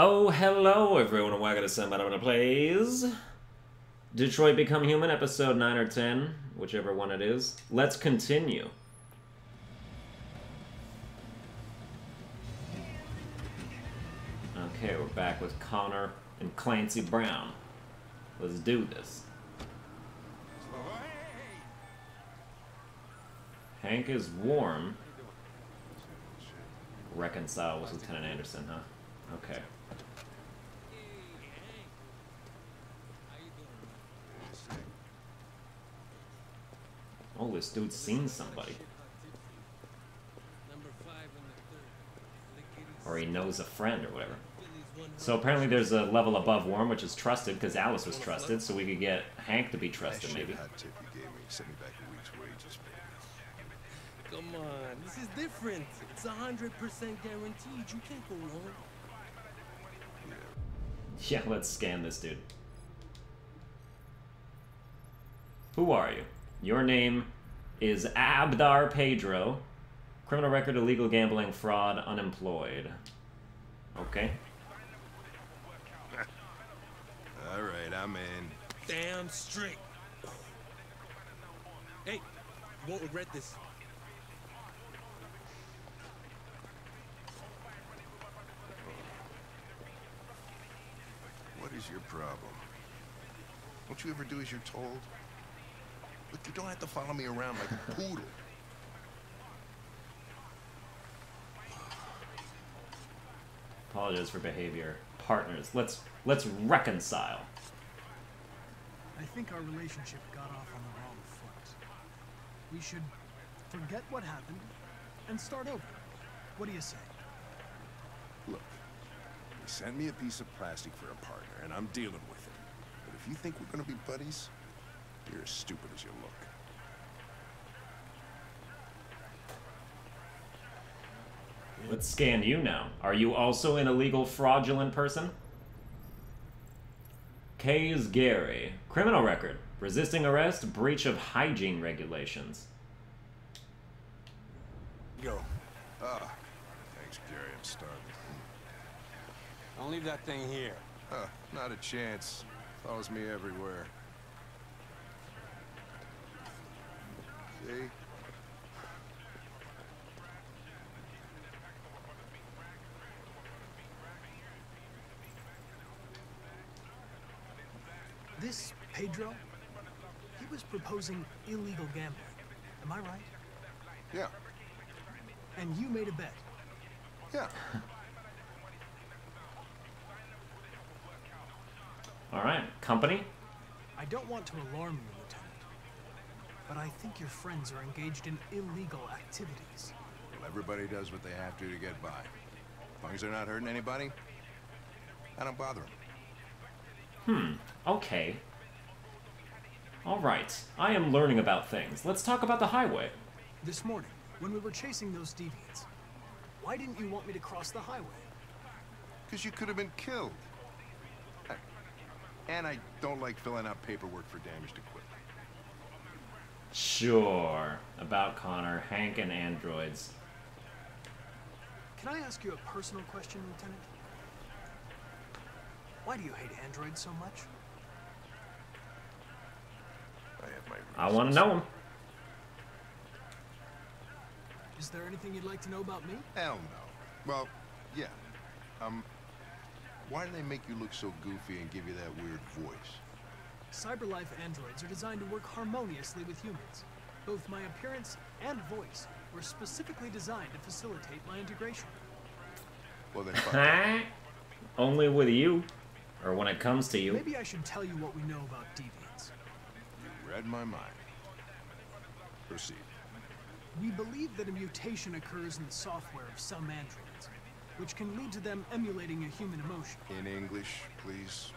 Oh, hello everyone, and welcome to Somebody Plays. Detroit Become Human, episode 9 or 10, whichever one it is. Let's continue. Okay, we're back with Connor and Clancy Brown. Let's do this. Hank is warm. Reconcile with Lieutenant Anderson, huh? Okay. Oh, this dude's seen somebody. Or he knows a friend or whatever. So apparently there's a level above warm, which is trusted, because Alice was trusted, so we could get Hank to be trusted, maybe. That tip you gave me sent me back a week's wages, baby. Come on, this is different. It's a hundred percent guaranteed. You can't go wrong. Yeah, let's scan this dude. Who are you? Your name is Abdar Pedro. Criminal record, illegal gambling, fraud, unemployed. Okay. All right, I'm in. Damn straight. Hey, you won't regret this. What is your problem? Don't you ever do as you're told? Look, you don't have to follow me around like a poodle. Apologize for behavior. Partners, let's let's reconcile. I think our relationship got off on the wrong foot. We should forget what happened and start over. What do you say? Look, you sent me a piece of plastic for a partner, and I'm dealing with it. But if you think we're gonna be buddies, you're as stupid as you look. Let's scan you now. Are you also an illegal fraudulent person? Kays Gary. Criminal record. Resisting arrest, breach of hygiene regulations. Go. Ah, thanks, Gary. I'm starving. Don't leave that thing here. Huh, not a chance. Follows me everywhere. See? This Pedro, he was proposing illegal gambling. Am I right? Yeah, And you made a bet. yeah. Alright, company? I don't want to alarm you, Lieutenant, but I think your friends are engaged in illegal activities. Well, everybody does what they have to to get by. As long as they're not hurting anybody, I don't bother them. Hmm, okay. Alright, I am learning about things. Let's talk about the highway. This morning, when we were chasing those deviants, why didn't you want me to cross the highway? Because you could have been killed. I- And I don't like filling out paperwork for damaged equipment. Sure. About Connor, Hank, and androids. Can I ask you a personal question, Lieutenant? Why do you hate androids so much? I have my I want to know him. Is there anything you'd like to know about me? Hell no. Well, yeah. Um, why do they make you look so goofy and give you that weird voice? Cyberlife androids are designed to work harmoniously with humans. Both my appearance and voice were specifically designed to facilitate my integration. Well, then fuck. Only with you. Or when it comes to you. Maybe I should tell you what we know about deviants. you read my mind. Proceed. We believe that a mutation occurs in the software of some androids, which can lead to them emulating a human emotion. In English, please.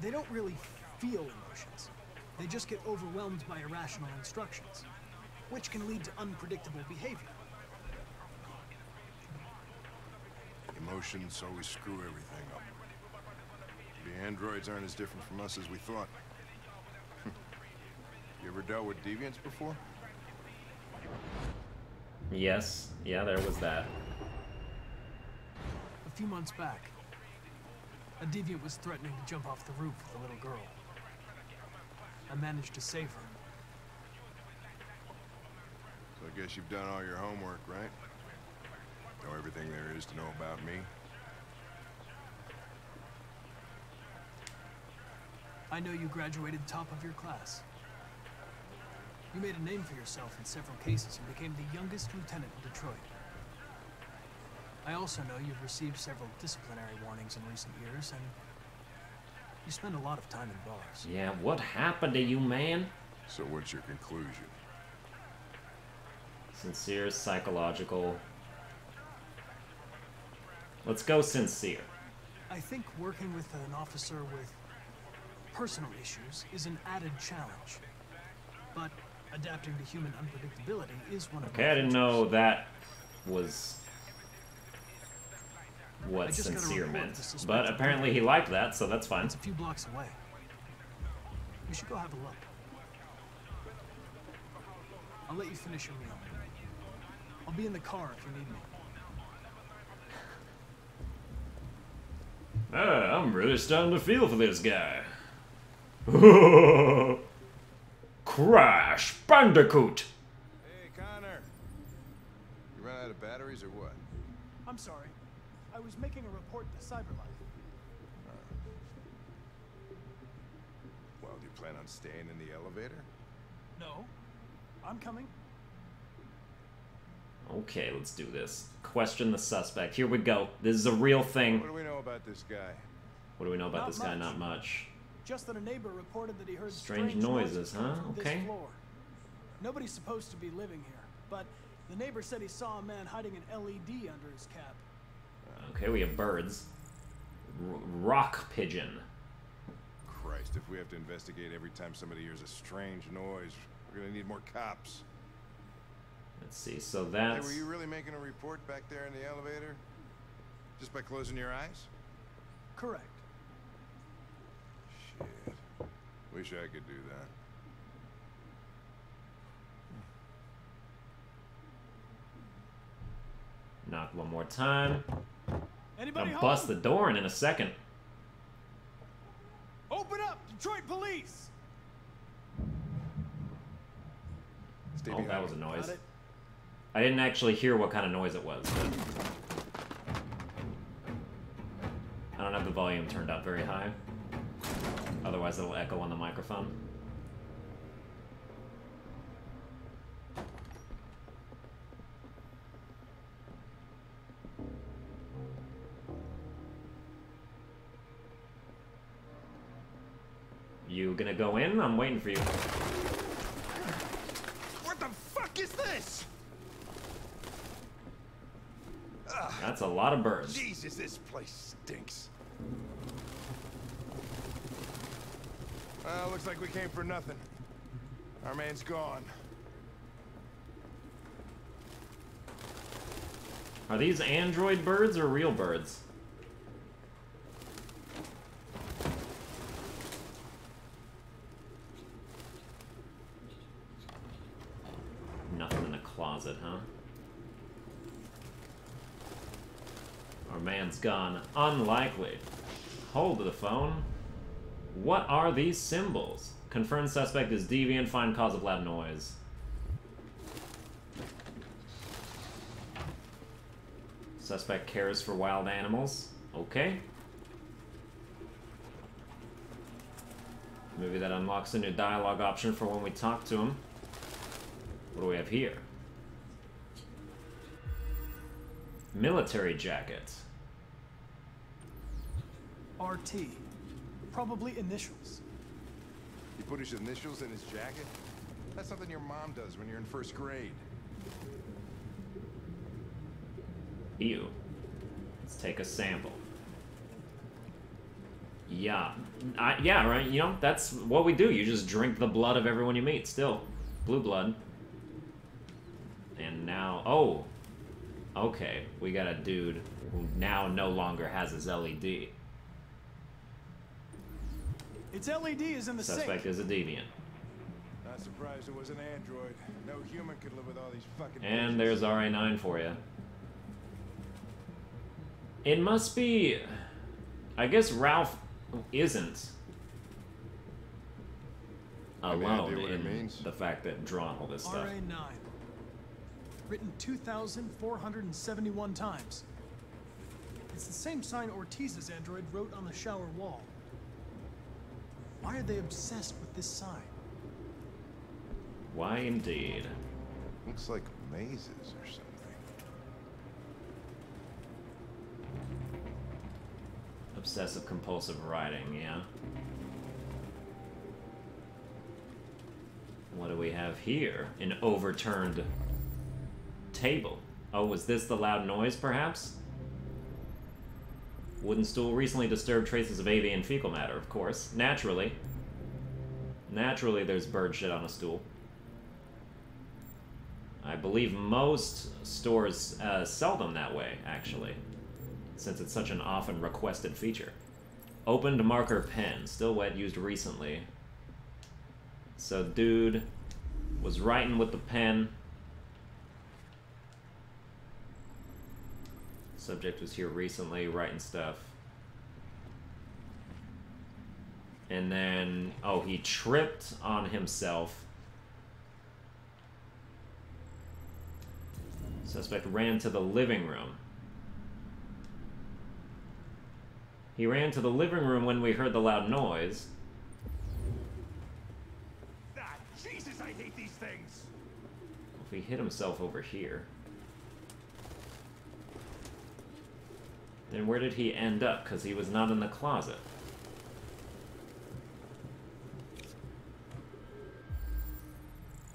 They don't really feel emotions. They just get overwhelmed by irrational instructions, which can lead to unpredictable behavior. Emotions always screw everything up. The androids aren't as different from us as we thought. you ever dealt with deviants before? Yes. Yeah, there was that. A few months back, A deviant was threatening to jump off the roof with a little girl. I managed to save her. So I guess you've done all your homework, right? Know everything there is to know about me? I know you graduated top of your class. You made a name for yourself in several cases and became the youngest lieutenant in Detroit. I also know you've received several disciplinary warnings in recent years, and you spend a lot of time in bars. Yeah, what happened to you, man? So what's your conclusion? Sincere, psychological. Let's go sincere. I think working with an officer with personal issues is an added challenge. But adapting to human unpredictability is one of Okay, I didn't features. know that was I what just got a sincere meant. But apparently he liked that, so that's fine. It's a few blocks away. We should go have a look. I'll let you finish your meal. I'll be in the car if you need me. Ah, I'm really starting to feel for this guy. Crash Bandicoot! Hey, Connor! You run out of batteries or what? I'm sorry. I was making a report to Cyberlife. Uh, well, do you plan on staying in the elevator? No. I'm coming. Okay, let's do this. Question the suspect. Here we go. This is a real thing. What do we know about this guy? What do we know about Not this guy? much. Not much. Just that a neighbor reported that he heard Strange strange, noises, coming huh? Okay. Floor. Nobody's supposed to be living here, but the neighbor said he saw a man hiding an LED under his cap. Okay, we have birds. R- rock pigeon. Christ, if we have to investigate every time somebody hears a strange noise, we're gonna need more cops. Let's see. So Hey, were you really making a report back there in the elevator? Just by closing your eyes? Correct. Shit. Wish I could do that. knock one more time. Anybody Gonna home? bust the door in in a second. Open up, Detroit police! Stay Oh, behind that was a noise. I didn't actually hear what kind of noise it was. But I don't have the volume turned up very high. Otherwise, it'll echo on the microphone. Gonna go in? I'm waiting for you. What the fuck is this? That's a lot of birds. Jesus, this place stinks. Well, looks like we came for nothing. Our man's gone. Are these android birds or real birds? Nothing in the closet, huh? Man's gone. Unlikely. Hold the phone. What are these symbols? Confirmed suspect is deviant. Find cause of loud noise. Suspect cares for wild animals. Okay. Maybe that unlocks a new dialogue option for when we talk to him. What do we have here? Military jacket. RT. Probably initials. He put his initials in his jacket? That's something your mom does when you're in first grade. Ew. Let's take a sample. Yeah. I, yeah, right. You know, that's what we do. You just drink the blood of everyone you meet, still. Blue blood. And now. Oh! Okay. We got a dude who now no longer has his LED. Its LED is in the Suspect sink. is a deviant. Not surprised it was an android. No human could live with all these fucking And bitches. there's RA9 for you. It must be. I guess Ralph isn't Any alone idea in means? the fact that drawn all this stuff. RA9. Written 2,471 times. It's the same sign Ortiz's android wrote on the shower wall. Why are they obsessed with this sign? Why indeed? Looks like mazes or something. Obsessive compulsive writing, yeah. What do we have here? An overturned table. Oh, was this the loud noise, perhaps? Wooden stool recently disturbed traces of avian fecal matter, of course. Naturally. Naturally, there's bird shit on a stool. I believe most stores uh, sell them that way, actually, since it's such an often requested feature. Opened marker pen, still wet, used recently. So, dude was writing with the pen. Subject was here recently, writing stuff. And then, oh, he tripped on himself. Suspect ran to the living room. He ran to the living room when we heard the loud noise. Ah, Jesus, I hate these things! If he hit himself over here. Then where did he end up? Because he was not in the closet.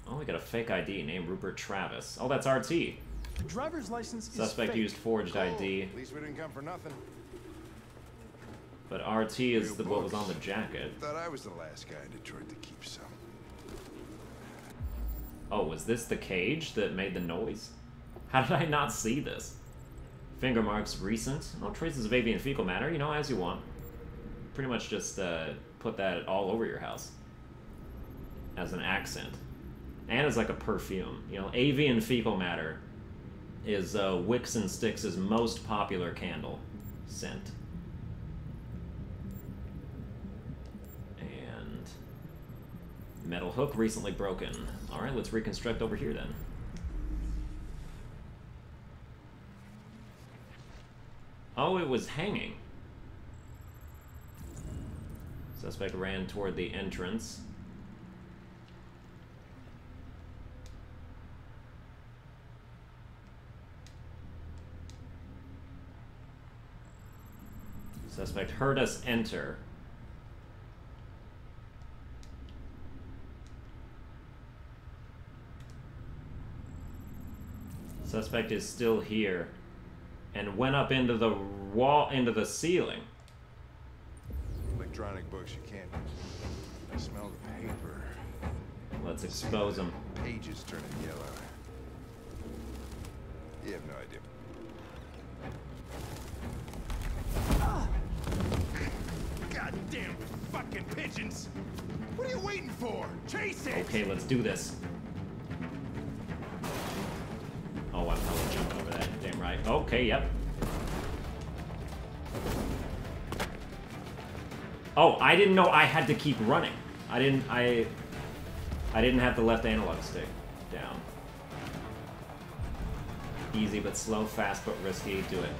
Oh, we got a fake ID named Rupert Travis. Oh, that's RT. Driver's license Suspect fake. used forged Cool. ID, At least we didn't come for nothing. but RT is Real the, what was on the jacket. Thought I was the last guy in Detroit to keep some. Oh, was this the cage that made the noise? How did I not see this? Finger marks recent. No traces of avian fecal matter, you know, as you want. Pretty much just uh, put that all over your house as an accent. And as like a perfume. You know, avian fecal matter is uh, Wicks and Styx' most popular candle scent. And metal hook recently broken. All right, let's reconstruct over here then. Oh, it was hanging. Suspect ran toward the entrance. Suspect heard us enter. Suspect is still here and went up into the wall into the ceiling. Electronic books, you can't. I smell the paper. Let's expose them. Pages turning yellow. You have no idea. Goddamn fucking pigeons! What are you waiting for? Chase it! Okay, let's do this. Oh, I'm probably jumping over that. Damn right. Okay, yep. Oh, I didn't know I had to keep running. I didn't. I. I didn't have the left analog stick down. Easy but slow, fast but risky. Do it.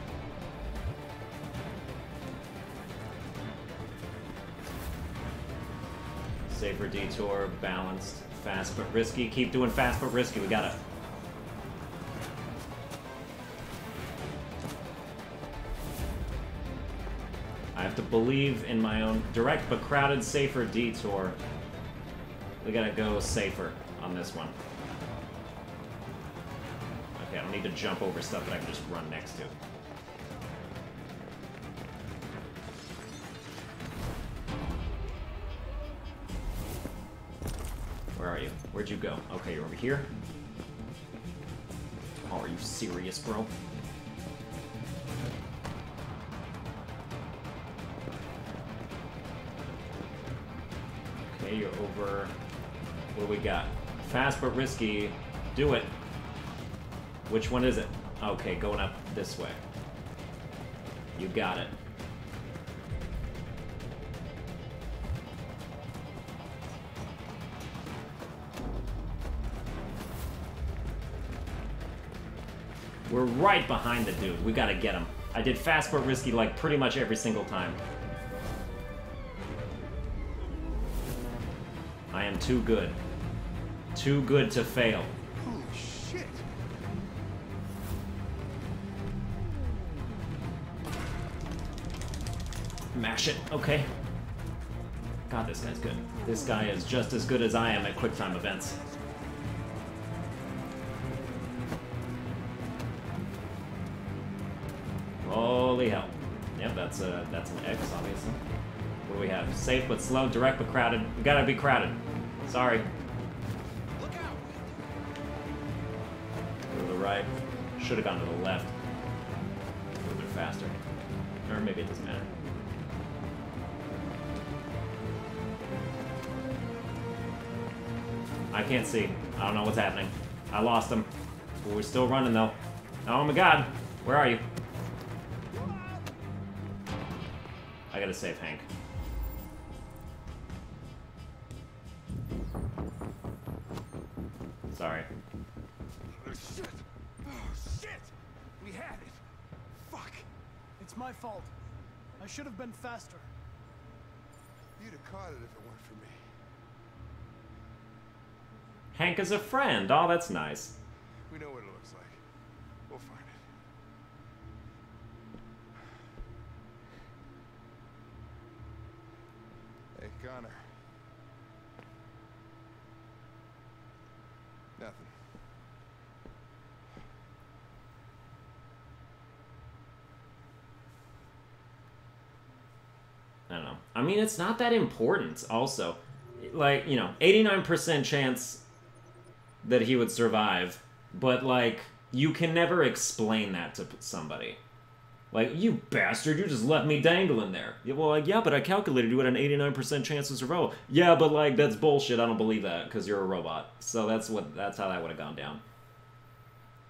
Safer detour, balanced, fast but risky. Keep doing fast but risky. We got it. To believe in my own direct but crowded, safer detour. We gotta go safer on this one. Okay, I don't need to jump over stuff that I can just run next to. Where are you? Where'd you go? Okay, you're over here. Oh, are you serious, bro? over... What do we got? Fast but risky. Do it. Which one is it? Okay, going up this way. You got it. We're right behind the dude. We gotta get him. I did fast but risky like pretty much every single time. I am too good. Too good to fail. Holy shit! Mash it. Okay. God, this guy's good. This guy is just as good as I am at QuickTime events. Safe but slow, direct but crowded. We gotta be crowded. Sorry. Look out! Go to the right. Should have gone to the left. A little bit faster. Or maybe it doesn't matter. I can't see. I don't know what's happening. I lost him. But we're still running though. Oh my god. Where are you? I gotta save Hank. Sorry. Oh, shit! Oh, shit! We had it! Fuck! It's my fault. I should have been faster. You'd have caught it if it weren't for me. Hank is a friend. Oh, that's nice. We know what it looks like. We'll find it. Hey, Connor. Nothing. I don't know. I mean, it's not that important, also. Like, you know, 89% chance that he would survive, but, like, you can never explain that to somebody. Like, you bastard, you just left me dangling there. Yeah, well, like, yeah, but I calculated you had an 89% chance of survival. Yeah, but, like, that's bullshit. I don't believe that, because you're a robot. So that's what, that's how that would have gone down.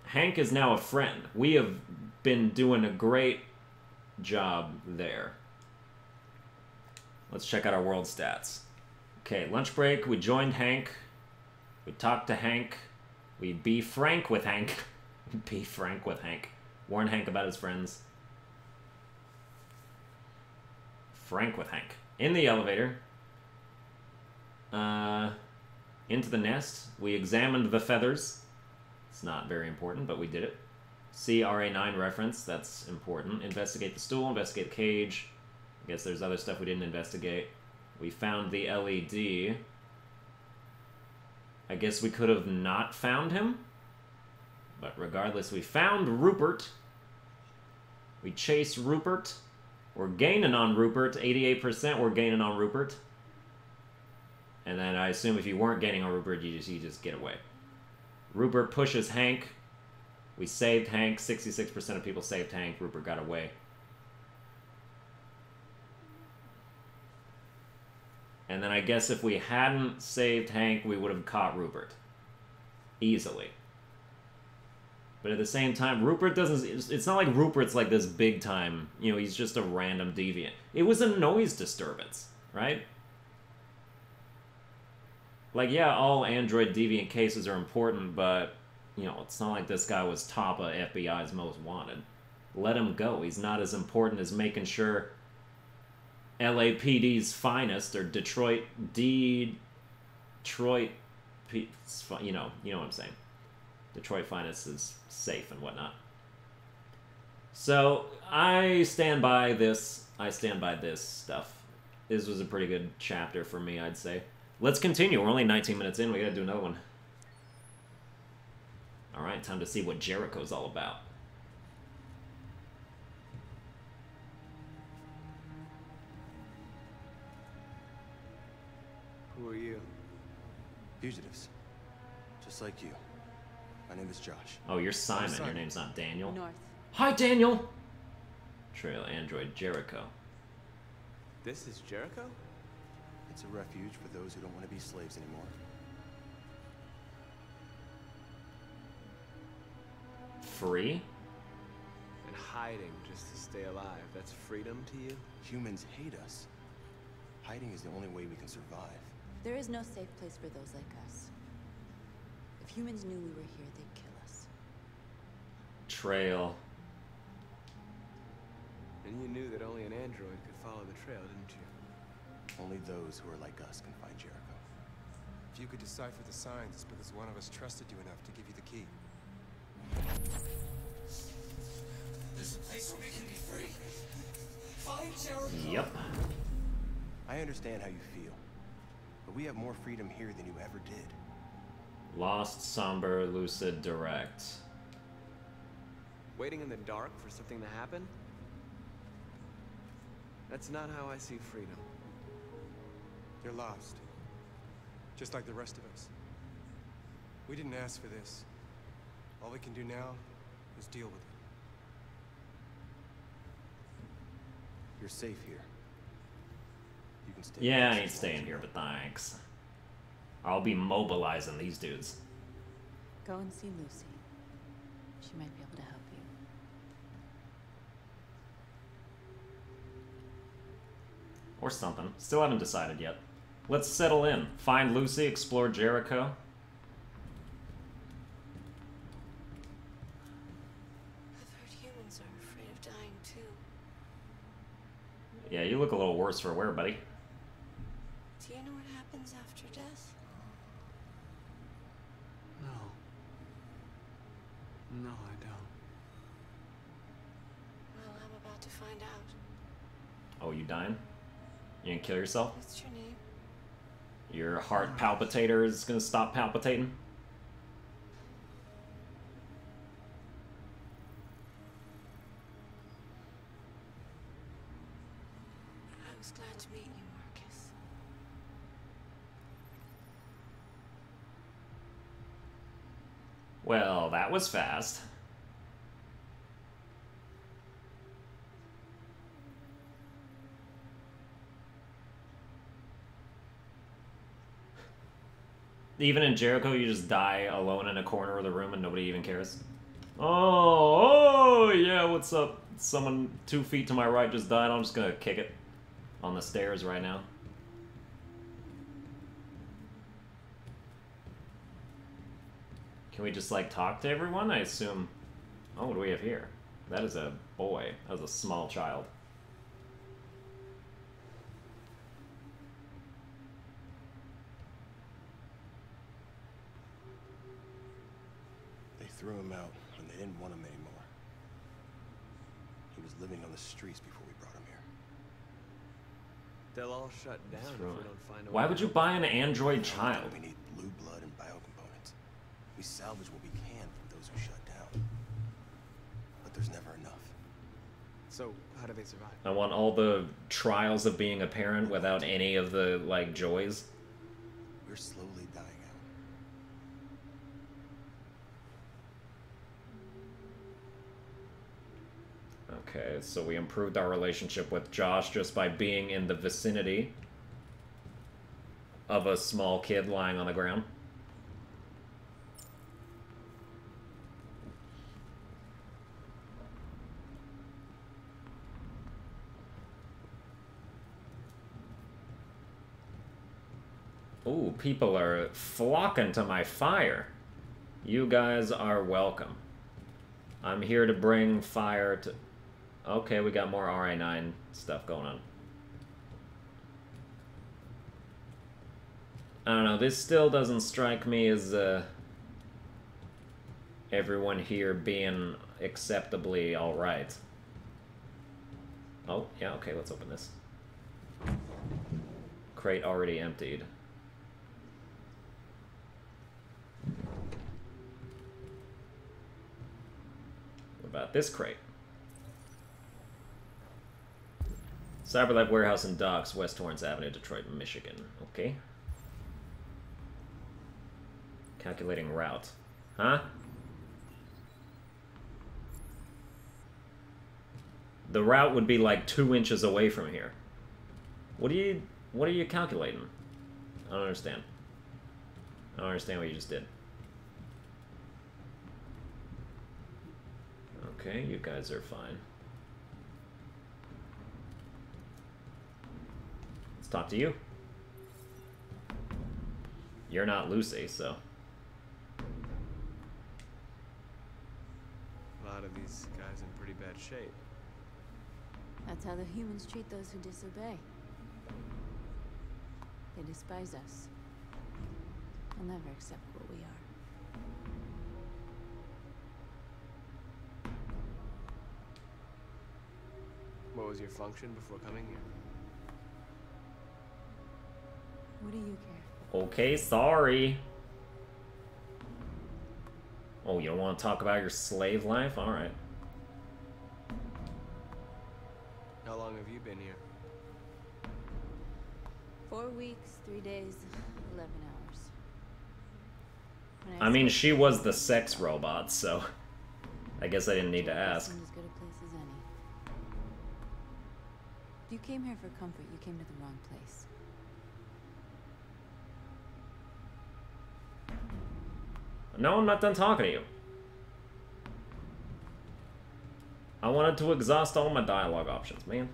Hank is now a friend. We have been doing a great job there. Let's check out our world stats. Okay, lunch break. We joined Hank. We talked to Hank. We be frank with Hank. be frank with Hank. Warn Hank about his friends. Frank with Hank. In the elevator. Uh, into the nest. We examined the feathers. It's not very important, but we did it. See RA9 reference. That's important. Investigate the stool. Investigate the cage. I guess there's other stuff we didn't investigate. We found the LED. I guess we could have not found him. But regardless, we found Rupert. We chased Rupert. We're gaining on Rupert. 88% we're gaining on Rupert. And then I assume if you weren't gaining on Rupert, you just, you just get away. Rupert pushes Hank. We saved Hank. 66% of people saved Hank. Rupert got away. And then I guess if we hadn't saved Hank, we would have caught Rupert. Easily. But at the same time, Rupert doesn't. it's- not like Rupert's like this big time. You know, he's just a random deviant. It was a noise disturbance, right? Like, yeah, all Android deviant cases are important, but, you know, it's not like this guy was top of FBI's most wanted. Let him go. He's not as important as making sure LAPD's finest or Detroit D Detroit you know, you know what I'm saying. Detroit finest is safe and whatnot. So I stand by this. I stand by this stuff. This was a pretty good chapter for me, I'd say. Let's continue. We're only 19 minutes in. We gotta do another one. All right, time to see what Jericho's all about. Who are you? Fugitives. Just like you. My name is Josh. Oh, you're Simon. Your name's not Daniel. North. Hi, Daniel. Trail Android Jericho. This is Jericho? It's a refuge for those who don't want to be slaves anymore. Free? And hiding just to stay alive. That's freedom to you? Humans hate us. Hiding is the only way we can survive. There is no safe place for those like us. If humans knew we were here, they'd kill us. trail. And you knew that only an android could follow the trail, didn't you? Only those who are like us can find Jericho. If you could decipher the signs, it's because one of us trusted you enough to give you the key. There's a place where we can be free. Find Jericho. Yep. I understand how you feel, but we have more freedom here than you ever did. Lost, somber, lucid, direct. Waiting in the dark for something to happen? That's not how I see freedom. You're lost. Just like the rest of us. We didn't ask for this. All we can do now is deal with it. You're safe here. You can stay. Yeah, with I ain't as long as staying here, but thanks. I'll be mobilizing these dudes. Go and see Lucy. She might be able to help you. Or something. Still haven't decided yet. Let's settle in. Find Lucy, explore Jericho. I've heard humans are afraid of dying too. Yeah, you look a little worse for wear, buddy. Do you know what happens after death? No. No, I don't. Well, I'm about to find out. Oh, you dying? You gonna kill yourself? What's your name? Your heart uh, palpitator is gonna stop palpitating? I was glad to meet you, Marcus. Well, that was fast. Even in Jericho, you just die alone in a corner of the room and nobody even cares. Oh, oh, yeah, what's up? Someone two feet to my right just died. I'm just gonna kick it on the stairs right now. Can we just like talk to everyone? I assume. Oh, what do we have here? That is a boy. That was a small child. They threw him out when they didn't want him anymore. He was living on the streets before we brought him here. They'll all shut down if we right. don't find a Why way would you buy an android child? We need blue blood and biocomponents. We salvage what we can from those who shut down. But there's never enough. So, how do they survive? I want all the trials of being a parent without any of the like joys. We're slowly dying out. Okay, so we improved our relationship with Josh just by being in the vicinity of a small kid lying on the ground. People are flocking to my fire. You guys are welcome. I'm here to bring fire to... Okay, we got more RA9 stuff going on. I don't know, this still doesn't strike me as, uh... Everyone here being acceptably alright. Oh, yeah, okay, let's open this. Crate already emptied. About this crate? Cyberlife Warehouse and Docks, West Torrance Avenue, Detroit, Michigan. Okay. Calculating route. Huh? The route would be like two inches away from here. What are you what are you calculating? I don't understand. I don't understand what you just did. Okay, you guys are fine. Let's talk to you. You're not Lucy, so. A lot of these guys in pretty bad shape. That's how the humans treat those who disobey. They despise us. They'll never accept what we are. What was your function before coming here? What do you care? Okay, sorry. Oh, you don't want to talk about your slave life? Alright. How long have you been here? Four weeks, three days, eleven hours. When I mean, she was the sex robot, so I guess I didn't need to ask. If you came here for comfort, you came to the wrong place. No, I'm not done talking to you. I wanted to exhaust all my dialogue options, man.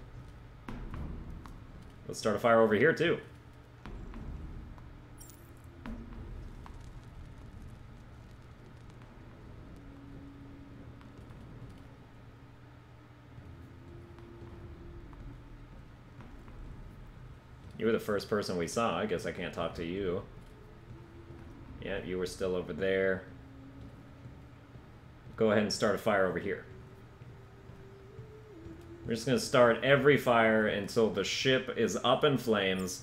Let's start a fire over here, too. You were the first person we saw. I guess I can't talk to you. Yeah, you were still over there. Go ahead and start a fire over here. We're just gonna start every fire until the ship is up in flames.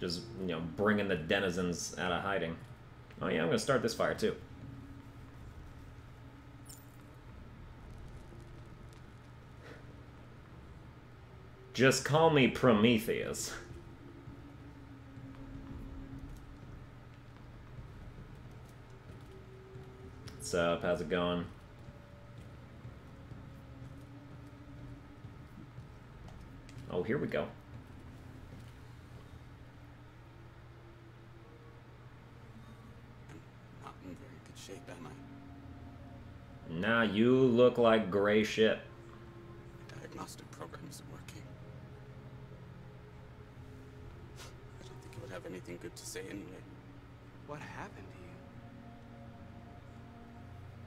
Just, you know, bringing the denizens out of hiding. Oh yeah, I'm gonna start this fire too. Just call me Prometheus. What's up? How's it going? Oh, here we go. Not in very good shape, am I? Nah, you look like gray shit. The diagnostic program isn't working. I don't think it would have anything good to say anyway. What happened to you?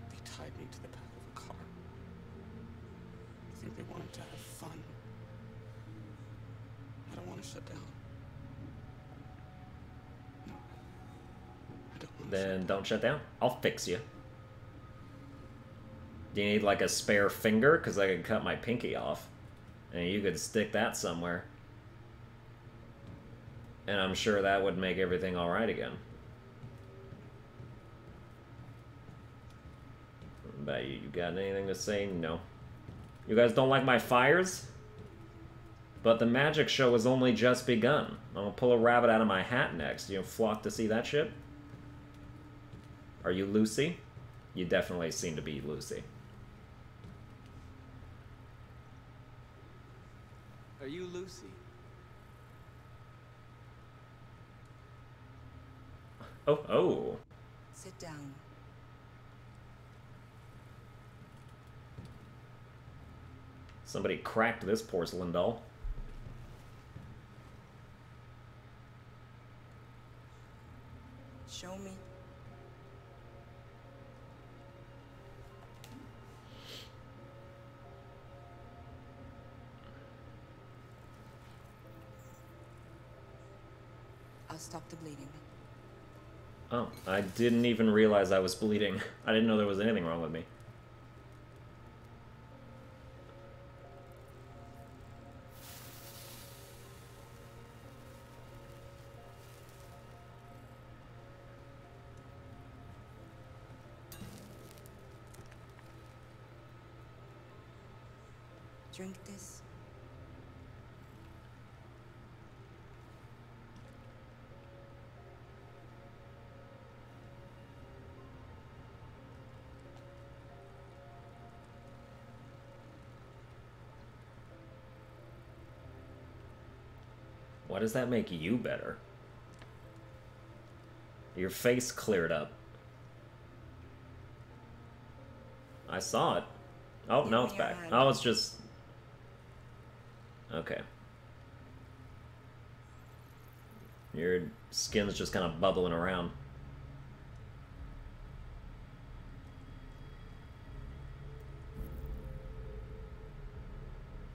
They tied me to the back of a car. I think they wanted to have fun. I don't want to shut down. No. I don't want to Then don't shut down. I'll fix you. Do you need like a spare finger? Because I could cut my pinky off. And you could stick that somewhere. And I'm sure that would make everything alright again. You? You got anything to say? No. You guys don't like my fires? But the magic show has only just begun. I'm gonna pull a rabbit out of my hat next. You flock to see that shit? Are you Lucy? You definitely seem to be Lucy. Are you Lucy? Oh, oh. Sit down. Somebody cracked this porcelain doll. Show me. I'll stop the bleeding. Oh, I didn't even realize I was bleeding. I didn't know there was anything wrong with me. Drink this. Why does that make you better? Your face cleared up. I saw it. Oh, yeah, now it's back. Oh, it's just... Okay. Your skin's just kind of bubbling around.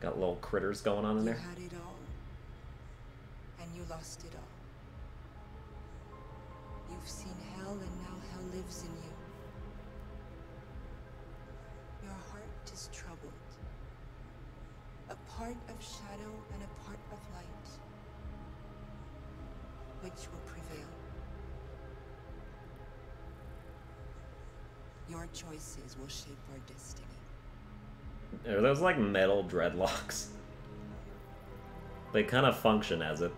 Got little critters going on in there lost it all. You've seen hell, and now hell lives in you. Your heart is troubled. A part of shadow and a part of light. Which will prevail? Your choices will shape our destiny. Are those like metal dreadlocks? They kind of function as it.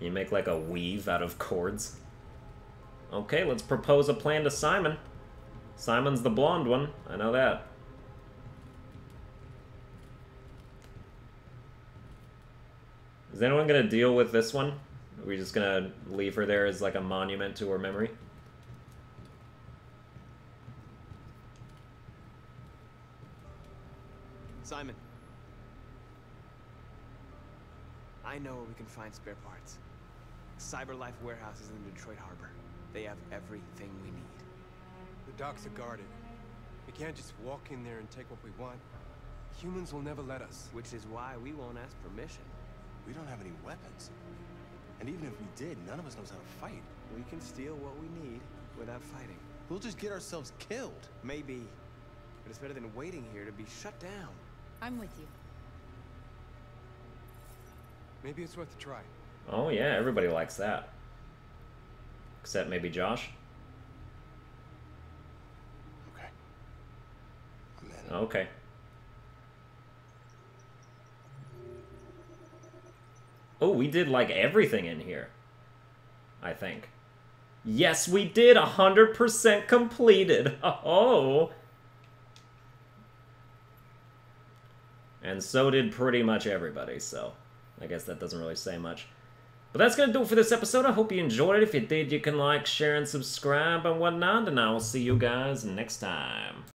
You make like a weave out of cords. Okay, let's propose a plan to Simon. Simon's the blonde one. I know that. Is anyone gonna deal with this one? Are we just gonna leave her there as like a monument to her memory? Simon. I know where we can find spare parts. CyberLife warehouse is in the Detroit Harbor. They have everything we need. The docks are guarded. We can't just walk in there and take what we want. Humans will never let us. Which is why we won't ask permission. We don't have any weapons. And even if we did, none of us knows how to fight. We can steal what we need without fighting. We'll just get ourselves killed. Maybe. But it's better than waiting here to be shut down. I'm with you. Maybe it's worth a try. Oh yeah, everybody likes that. Except maybe Josh. Okay. I'm in. Okay. Oh, we did like everything in here. I think. Yes, we did. 100% completed. Oh. And so did pretty much everybody, so I guess that doesn't really say much. But that's going to do it for this episode. I hope you enjoyed it. If you did, you can like, share, and subscribe and whatnot. And I will see you guys next time.